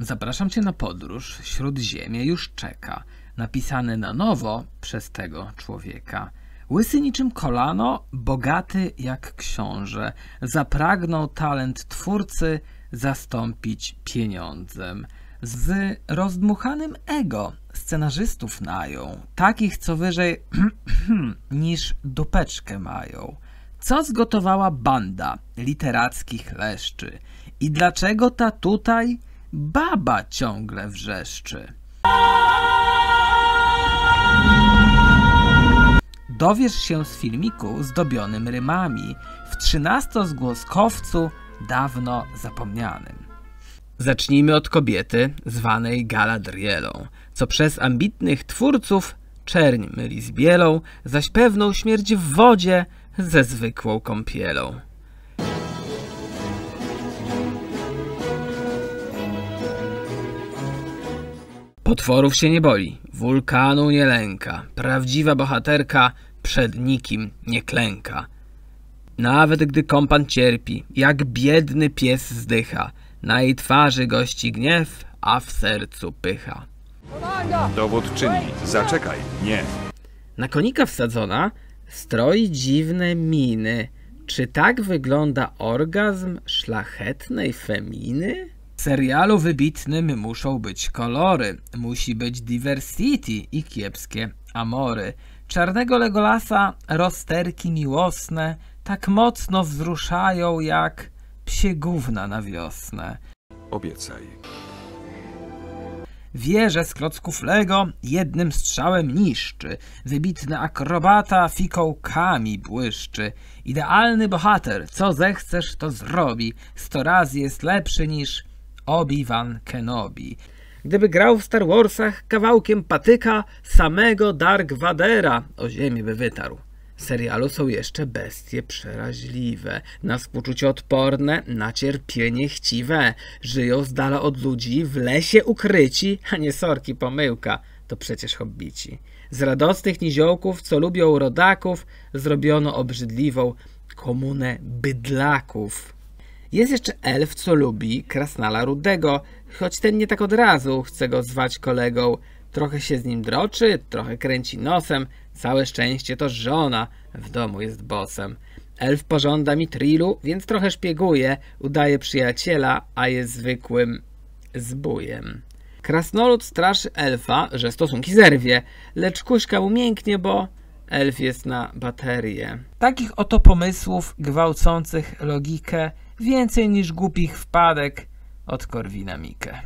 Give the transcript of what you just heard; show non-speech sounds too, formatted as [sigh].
Zapraszam cię na podróż. Śródziemie już czeka. Napisane na nowo przez tego człowieka. Łysy niczym kolano, bogaty jak książę. Zapragnął talent twórcy zastąpić pieniądzem. Z rozdmuchanym ego scenarzystów nają, takich co wyżej [clears throat] niż dupeczkę mają. Co zgotowała banda literackich leszczy? I dlaczego ta tutaj baba ciągle wrzeszczy? Dowiesz się z filmiku zdobionym rymami w trzynastozgłoskowcu dawno zapomnianym. Zacznijmy od kobiety zwanej Galadrielą, co przez ambitnych twórców czerń myli z bielą, zaś pewną śmierć w wodzie ze zwykłą kąpielą. Potworów się nie boi, wulkanu nie lęka, prawdziwa bohaterka przed nikim nie klęka. Nawet gdy kompan cierpi, jak biedny pies zdycha, na jej twarzy gości gniew, a w sercu pycha. Dowódczyni, zaczekaj, nie. Na konika wsadzona stroi dziwne miny. Czy tak wygląda orgazm szlachetnej feminy? W serialu wybitnym muszą być kolory, musi być diversity i kiepskie amory. Czarnego Legolasa rozterki miłosne tak mocno wzruszają jak psie gówna na wiosnę. Obiecaj. Wieże z klocków Lego jednym strzałem niszczy. Wybitny akrobata fikołkami błyszczy. Idealny bohater, co zechcesz to zrobi. Sto razy jest lepszy niż Obi-Wan Kenobi. Gdyby grał w Star Warsach kawałkiem patyka, samego Dark Vadera o ziemię by wytarł. W serialu są jeszcze bestie przeraźliwe, na współczucie odporne, na cierpienie chciwe. Żyją z dala od ludzi, w lesie ukryci, a nie sorki pomyłka, to przecież hobbici. Z radosnych niziołków, co lubią rodaków, zrobiono obrzydliwą komunę bydlaków. Jest jeszcze elf, co lubi krasnala rudego, choć ten nie tak od razu chce go zwać kolegą. Trochę się z nim droczy, trochę kręci nosem. Całe szczęście to żona w domu jest bosem. Elf pożąda mi trilu, więc trochę szpieguje, udaje przyjaciela, a jest zwykłym zbójem. Krasnolud straszy elfa, że stosunki zerwie, lecz kuśka umięknie, bo elf jest na baterię. Takich oto pomysłów gwałcących logikę więcej niż głupich wpadek od Korwina Mikke.